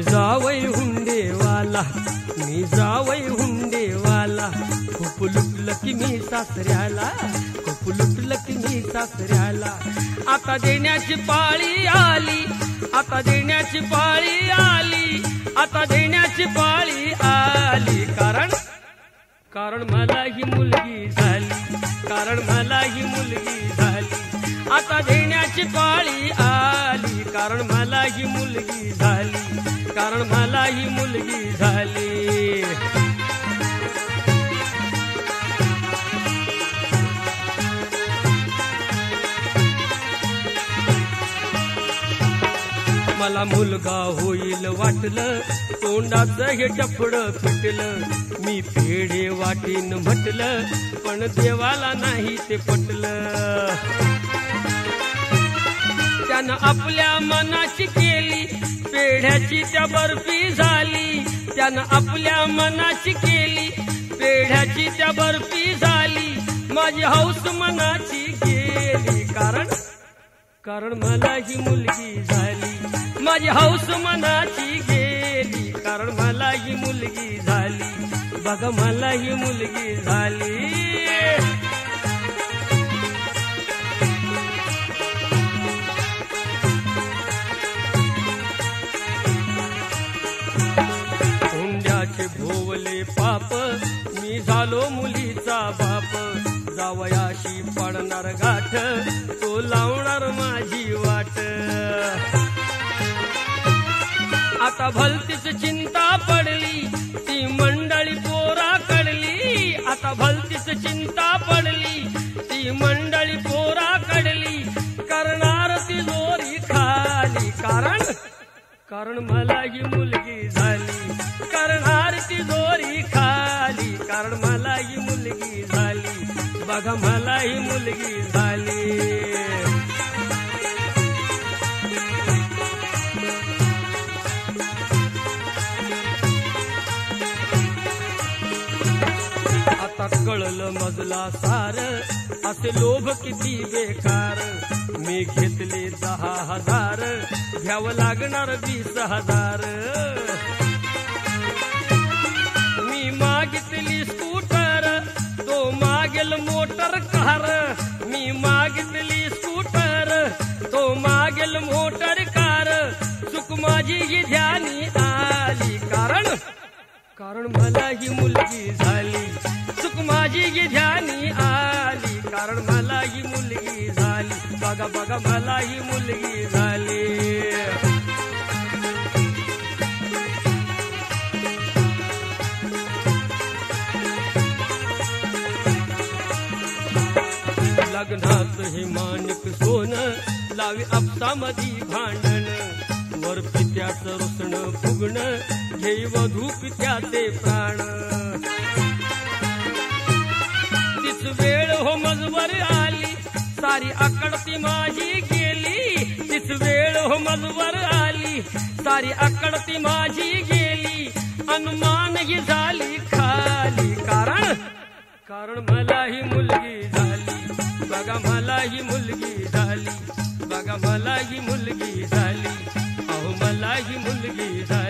हुंडेवाला मी जावई हुंडेवाला. खूप लुटलं की मी सासऱ्याला खूप लुटलं की मी सासऱ्याला. आता देण्याची पाळी आली आता देण्याची पाळी आली आता देण्याची पाळी आली. कारण कारण मला ही मुलगी झाली कारण मला ही मुलगी झाली. आता घेण्याची पाळी आली. कारण मला ही मुलगी झाली. कारण मला ही मुलगी झाली. मला मुलगा होईल वाटलं. तोंडाचं हे टफड फिटलं. मी पेढे वाटीन म्हटलं. पण देवाला नाही ते पटलं. त्यानं आपल्या मनाची केली पेढ्याची त्या बर्फी झाली. त्यानं आपल्या मनाची केली पेढ्याची त्या बर्फी झाली. माझी हौस मनाची गेली कारण कारण मला ही मुलगी झाली. माझी हौस मनाची गेली कारण मला ही मुलगी झाली. बघ मला ही मुलगी झाली. भोवले पाप. मी झालो मुलीचा बाप. जावयाशी पडणार गाठ. तो लावणार माझी वाट. आता भलतीच चिंता पडली. ती मंडळी पोरा कडली. आता भलतीच चिंता पडली. ती मंडळी पोरा कडली. करणार ती जोरी खाली. कारण कारण मला ही मुलगी झाली. झाली मलाही मुलगी झाली. आता कळलं मजला सार असे लोभ किती बेकार. मी घेतले दहा हजार घ्यावं लागणार वीस हजार. मोटर कार मी मागितली स्कूटर तो मागेल मोटर कार. चुक माझी ही ध्यानी आली कारण कारण मला ही मुलगी झाली. चुक माझी ही ध्यानी आली कारण मला ही मुलगी झाली. बघा बघा मला ही मुलगी झाली. जगनाथ हे माणिक सोन लावी आपसामधी भांडण. वर पित्याचं रुसण फुगण घेई वधू पित्याचे प्राण. तीच वेळ हो मजवर आली सारी आकडती माझी गेली. तीच वेळ हो मजवर आली सारी आकडती माझी गेली. अनुमान ही झाली खाली. कारण कारण मला ही मुलगी झाली. बघा मला ही मुलगी झाली. बघा मला ही मुलगी झाली. अहो मला ही मुलगी झाली.